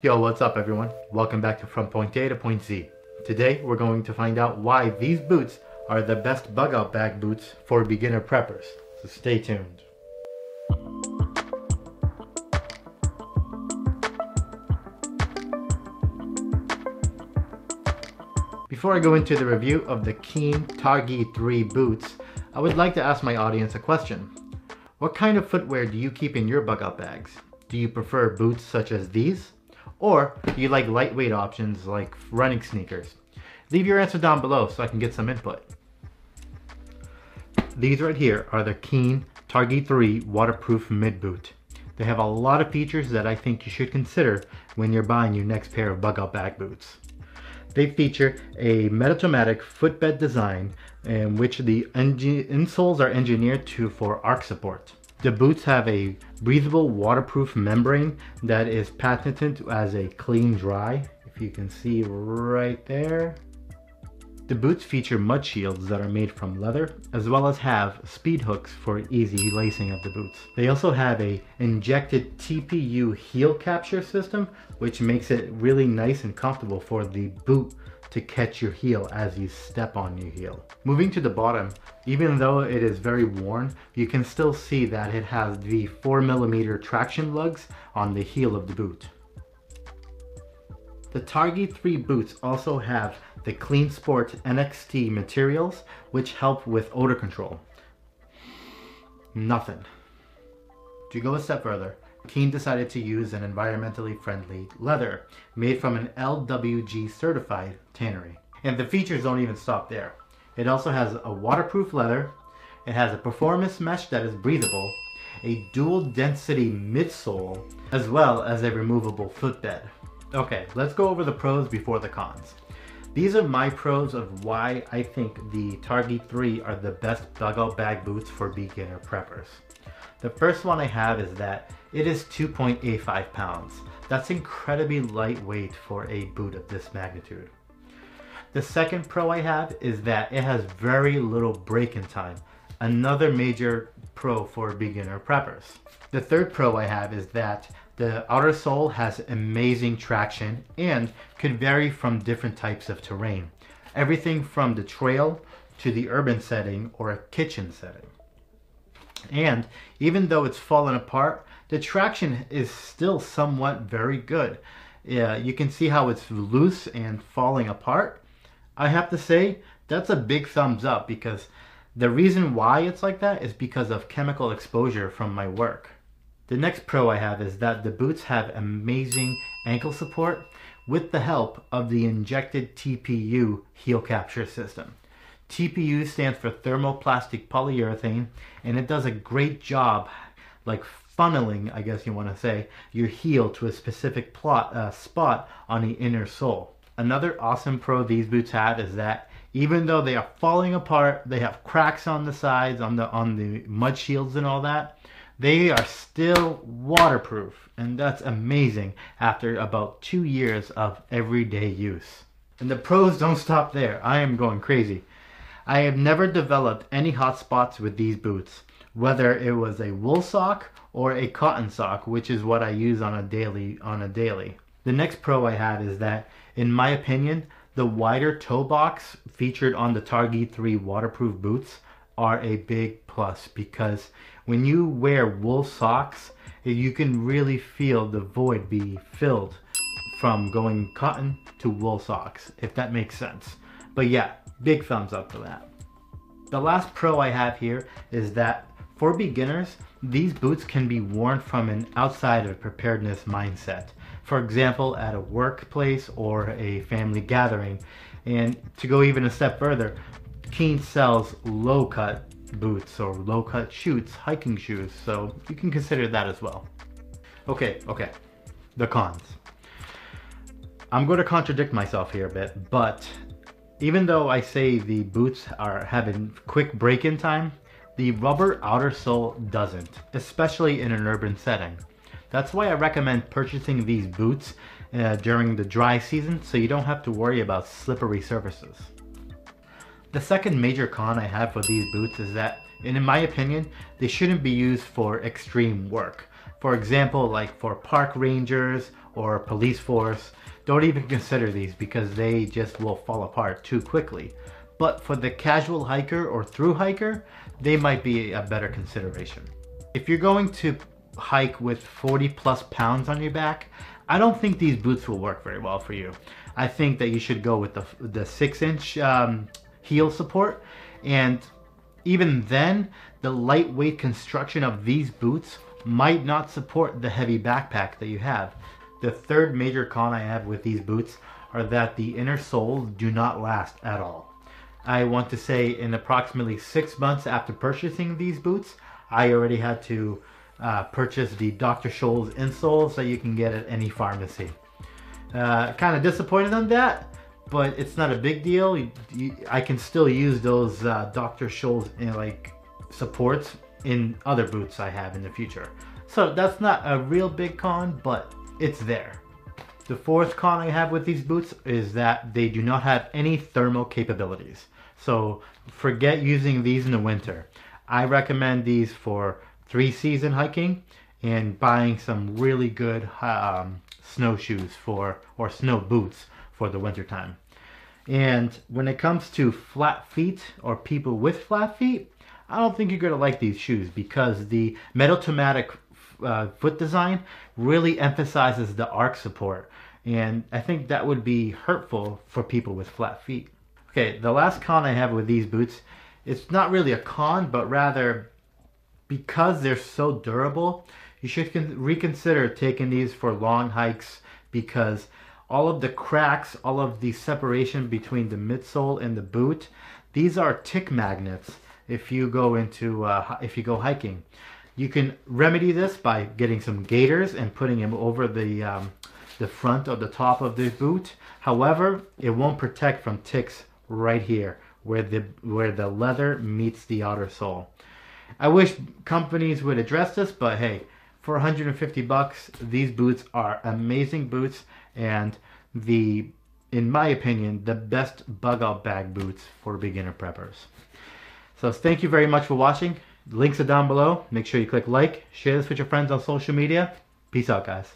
Yo, what's up everyone? Welcome back to From Point A to Point Z. Today we're going to find out why these boots are the best bug out bag boots for beginner preppers. So stay tuned. Before I go into the review of the Keen Targhee 3 boots, I would like to ask my audience a question. What kind of footwear do you keep in your bug out bags? Do you prefer boots such as these? Or you like lightweight options like running sneakers? Leave your answer down below so I can get some input. These right here are the Keen Targhee 3 waterproof mid boot. They have a lot of features that I think you should consider when you're buying your next pair of bug out bag boots. They feature a Metatomatic footbed design in which the insoles are engineered to for arch support. The boots have a breathable waterproof membrane that is patented as a KEEN.DRY. If you can see right there. The boots feature mud shields that are made from leather, as well as have speed hooks for easy lacing of the boots. They also have a injected TPU heel capture system, which makes it really nice and comfortable for the boot to catch your heel as you step on your heel. Moving to the bottom, even though it is very worn, you can still see that it has the 4mm traction lugs on the heel of the boot. The Targhee 3 boots also have the Clean Sport NXT materials, which help with odor control. Nothing. To go a step further, Keen decided to use an environmentally friendly leather made from an LWG certified tannery. And the features don't even stop there. It also has a waterproof leather, it has a performance mesh that is breathable, a dual density midsole, as well as a removable footbed. Okay, let's go over the pros before the cons. These are my pros of why I think the Targhee 3 are the best bug out bag boots for beginner preppers. The first one I have is that it is 2.85 pounds. That's incredibly lightweight for a boot of this magnitude. The second pro I have is that it has very little break-in time. Another major pro for beginner preppers. The third pro I have is that the outer sole has amazing traction and could vary from different types of terrain. Everything from the trail to the urban setting or a kitchen setting. And even though it's fallen apart, the traction is still somewhat very good. Yeah, you can see how it's loose and falling apart. I have to say, that's a big thumbs up because the reason why it's like that is because of chemical exposure from my work. The next pro I have is that the boots have amazing ankle support with the help of the injected TPU heel capture system. TPU stands for thermoplastic polyurethane and it does a great job like funneling, I guess you want to say, your heel to a specific plot, uh, spot on the inner sole. Another awesome pro these boots have is that even though they are falling apart, they have cracks on the sides, on the on the mud shields and all that, they are still waterproof, and that's amazing after about two years of everyday use. And the pros don't stop there. I am going crazy. I have never developed any hot spots with these boots, whether it was a wool sock or a cotton sock, which is what I use on a daily on a daily. The next pro I have is that, in my opinion, the wider toe box featured on the Targhee 3 waterproof boots are a big plus because when you wear wool socks, you can really feel the void be filled from going cotton to wool socks, if that makes sense. But yeah, big thumbs up for that. The last pro I have here is that for beginners, these boots can be worn from an outside of preparedness mindset. For example, at a workplace or a family gathering. And to go even a step further, Keen sells low cut boots or low cut shoots, hiking shoes, so you can consider that as well. Okay, okay, the cons. I'm going to contradict myself here a bit, but even though I say the boots are having quick break-in time, the rubber outer sole doesn't, especially in an urban setting. That's why I recommend purchasing these boots uh, during the dry season so you don't have to worry about slippery surfaces. The second major con I have for these boots is that, in my opinion, they shouldn't be used for extreme work. For example, like for park rangers or police force, don't even consider these because they just will fall apart too quickly. But for the casual hiker or through hiker, they might be a better consideration. If you're going to hike with 40 plus pounds on your back, I don't think these boots will work very well for you. I think that you should go with the, the six inch um, heel support. And even then, the lightweight construction of these boots might not support the heavy backpack that you have. The third major con I have with these boots are that the inner soles do not last at all. I want to say in approximately six months after purchasing these boots, I already had to uh, purchase the Dr. Scholl's insoles that you can get at any pharmacy. Uh, kind of disappointed on that, but it's not a big deal. You, you, I can still use those uh, Dr. Scholl's you know, like supports in other boots I have in the future. So that's not a real big con, but it's there. The fourth con I have with these boots is that they do not have any thermal capabilities. So forget using these in the winter. I recommend these for three season hiking and buying some really good um, snowshoes for or snow boots for the winter time. And when it comes to flat feet or people with flat feet, I don't think you're going to like these shoes because the Metatomatic uh, foot design really emphasizes the arch support. And I think that would be hurtful for people with flat feet. Okay, the last con I have with these boots, it's not really a con, but rather because they're so durable, you should reconsider taking these for long hikes because all of the cracks, all of the separation between the midsole and the boot, these are tick magnets if you go into uh, if you go hiking. You can remedy this by getting some gaiters and putting them over the um, the front of the top of the boot. However, it won't protect from ticks right here where the where the leather meets the outer sole. I wish companies would address this, but hey, for 150 bucks, these boots are amazing boots and the in my opinion, the best bug out bag boots for beginner preppers. So thank you very much for watching. Links are down below. Make sure you click like, share this with your friends on social media. Peace out, guys.